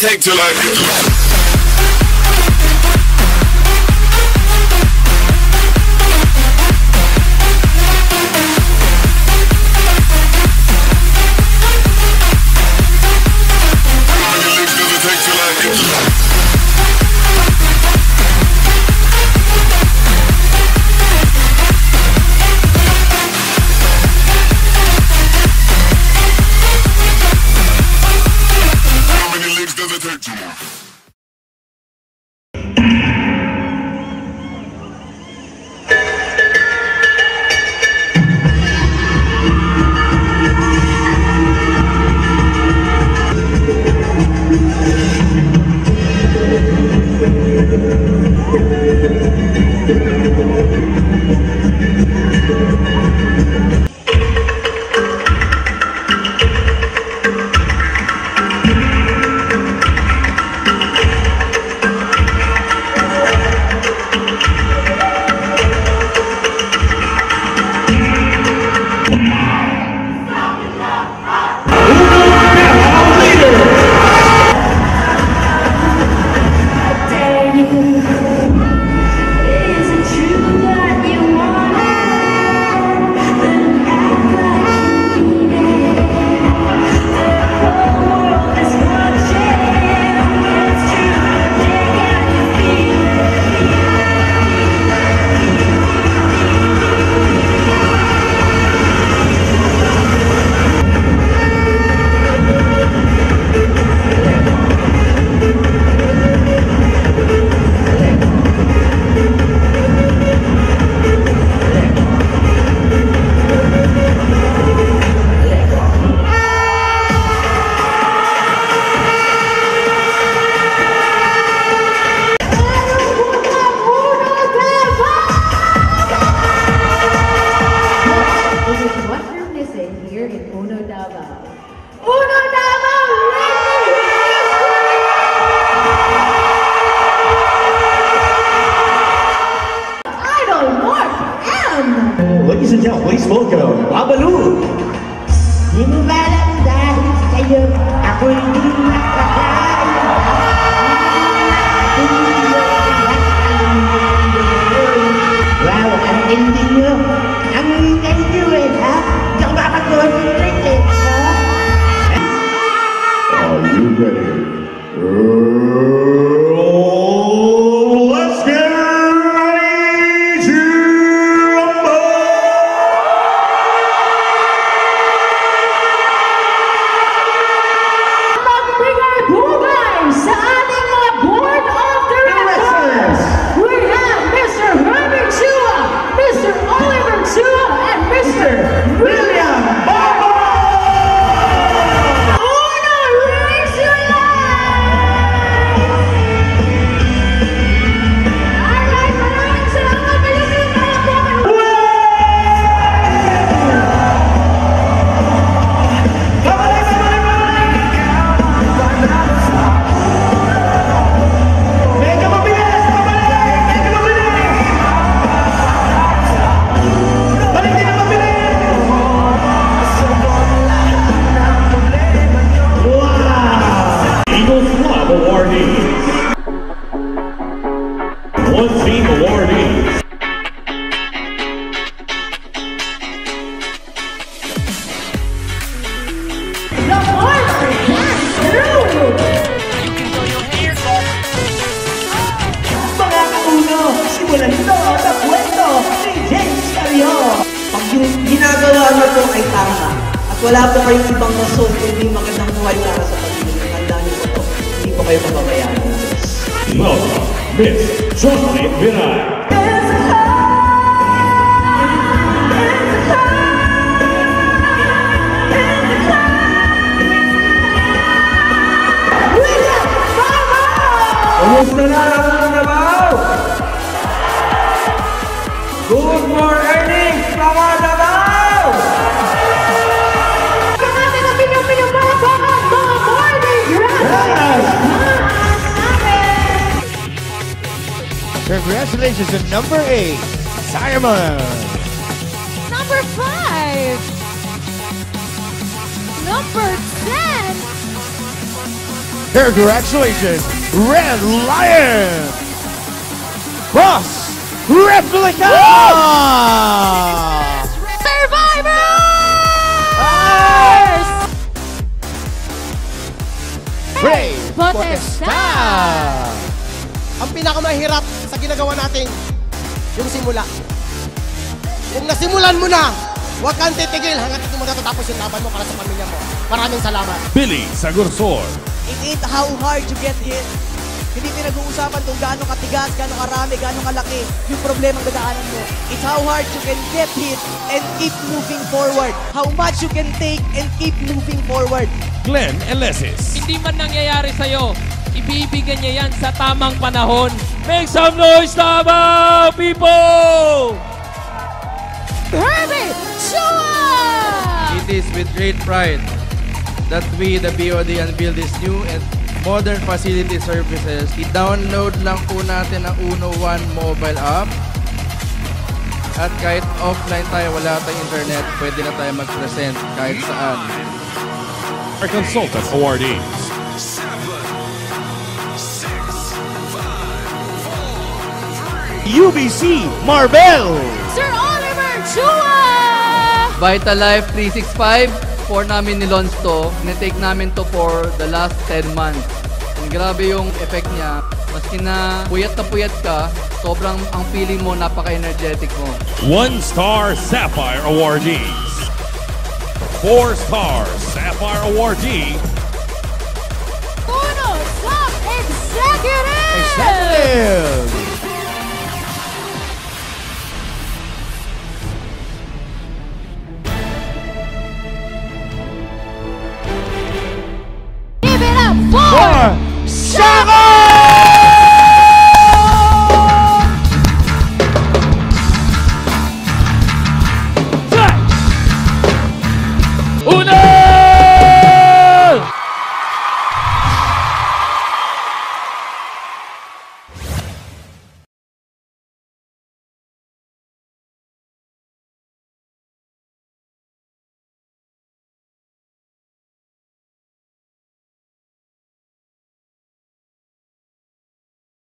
take to like Pendulum. Please welcome Babalu. ay tama. At wala po kayong ibang rason kundi magandang buhay para sa pamilya. Tandaan niyo po ito. Hindi po kayo pababayaan. Love, Miss Jocelyn Viray. Congratulations to number eight, Simon. Number five. Number ten. Congratulations, Red Lion. Boss Replica. Survivors. Brave, but, but. Ang pinakamahirap sa ginagawa natin, yung simula. Kung nasimulan mo na, huwag kang titigil hanggang hindi mo natatapos yung laban mo para sa pamilya mo. Maraming salamat. Billy Sagursor. It ain't how hard you get hit. Hindi pinag-uusapan kung gaano katigas, gaano karami, gaano kalaki yung problemang dadaanan mo. It's how hard you can get hit and keep moving forward. How much you can take and keep moving forward. Glenn Elesis. Hindi man nangyayari sa'yo, ibibigyan niya yan sa tamang panahon. Make some noise, Davao people! Herbie Chua! It is with great pride that we, the BOD, unveil this new and modern facility services. I-download lang po natin ang Uno One mobile app. At kahit offline tayo, wala tayong internet, pwede na tayo mag-present kahit saan. Our consultant awardees. UBC Marvel! Sir Oliver Chua! Vitalife 365, for namin ni-launch to. Nitake namin to for the last 10 months. And grabe yung effect niya. Maski na puyat na puyat ka, sobrang ang feeling mo, napaka-energetic mo. One star Sapphire awardees. Four star Sapphire awardee.